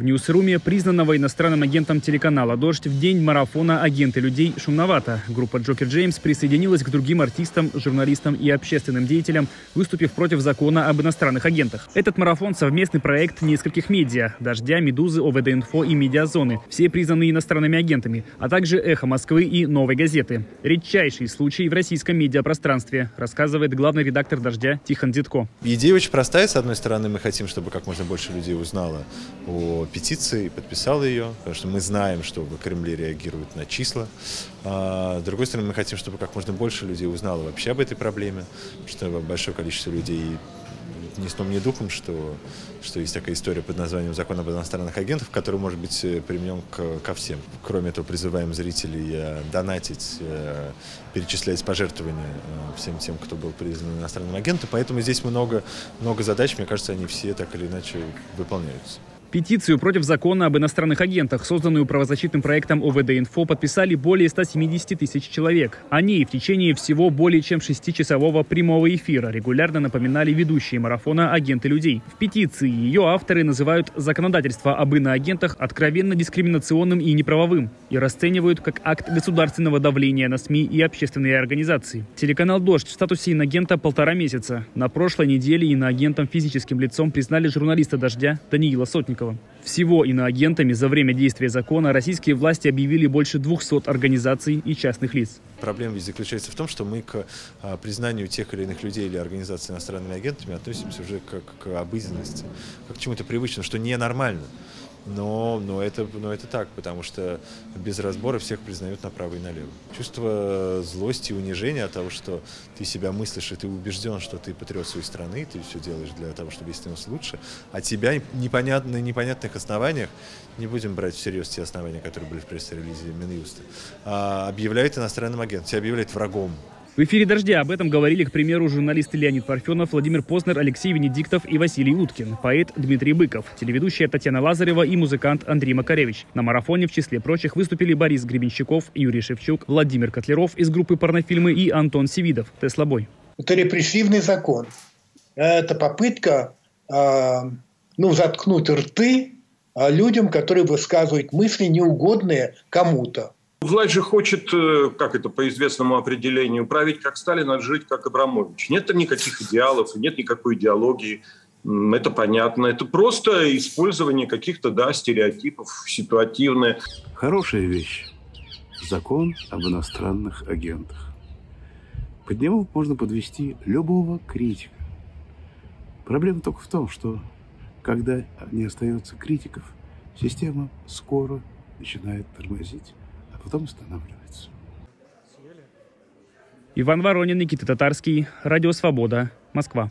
В Ньюсруме, признанного иностранным агентом телеканала «Дождь», в день марафона «Агенты людей» шумновато. Группа «Джокер Джеймс» присоединилась к другим артистам, журналистам и общественным деятелям, выступив против закона об иностранных агентах. Этот марафон – совместный проект нескольких медиа – «Дождя», «Медузы», ОВД-инфо и «Медиазоны», все признаны иностранными агентами, а также «Эхо Москвы» и «Новой газеты». Редчайший случай в российском медиапространстве, рассказывает главный редактор «Дождя» Тихон Дедко. Идея очень простая. С одной стороны, мы хотим, чтобы как можно больше людей узнало о петиции, подписало ее, потому что мы знаем, что в Кремле реагируют на числа. А, с другой стороны, мы хотим, чтобы как можно больше людей узнало вообще об этой проблеме, что большое количество людей ни сном, ни духом, что, что есть такая история под названием «Закон об иностранных агентах», который может быть э, применен к, ко всем. Кроме этого, призываем зрителей э, донатить, э, перечислять пожертвования всем тем, кто был признан иностранным агентом. Поэтому здесь много, много задач, мне кажется, они все так или иначе выполняются. Петицию против закона об иностранных агентах, созданную правозащитным проектом ОВД-Инфо, подписали более 170 тысяч человек. О ней в течение всего более чем шестичасового прямого эфира регулярно напоминали ведущие марафона «Агенты людей». В петиции ее авторы называют законодательство об иноагентах откровенно дискриминационным и неправовым и расценивают как акт государственного давления на СМИ и общественные организации. Телеканал «Дождь» в статусе иноагента полтора месяца. На прошлой неделе иноагентом физическим лицом признали журналиста «Дождя» Даниила Сотникова. Ситникова. Всего иноагентами за время действия закона российские власти объявили больше 200 организаций и частных лиц. Проблема ведь заключается в том, что мы к а, признанию тех или иных людей или организаций иностранными агентами относимся уже как к обыденности, как к чему-то привычному, что ненормально. Но, но, это, но это так, потому что без разбора всех признают направо и налево. Чувство злости и унижения от того, что ты себя мыслишь, и ты убежден, что ты патриот своей страны, ты все делаешь для того, чтобы становилось лучше, а тебя непонятно, на непонятных основаниях, не будем брать всерьез те основания, которые были в пресс-релизе Минюста, а объявляют иностранным агентом, тебя объявляют врагом. В эфире «Дождя» об этом говорили, к примеру, журналисты Леонид Парфенов, Владимир Познер, Алексей Венедиктов и Василий Уткин, поэт Дмитрий Быков, телеведущая Татьяна Лазарева и музыкант Андрей Макаревич. На марафоне, в числе прочих, выступили Борис Гребенщиков, Юрий Шевчук, Владимир Котлеров из группы «Порнофильмы» и Антон Севидов, «Теслобой». Это репрессивный закон. Это попытка э, ну, заткнуть рты э, людям, которые высказывают мысли неугодные кому-то. Власть же хочет, э, как это по известному определению, править как Сталин, а жить как Абрамович. Нет там никаких идеалов, нет никакой идеологии. Это понятно. Это просто использование каких-то, да, стереотипов, ситуативное. Хорошая вещь. Закон об иностранных агентах. Под него можно подвести любого критика. Проблема только в том, что когда не остается критиков, система скоро начинает тормозить потом останавливается. Иван Воронин, Никита Татарский, Радио Свобода, Москва.